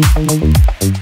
and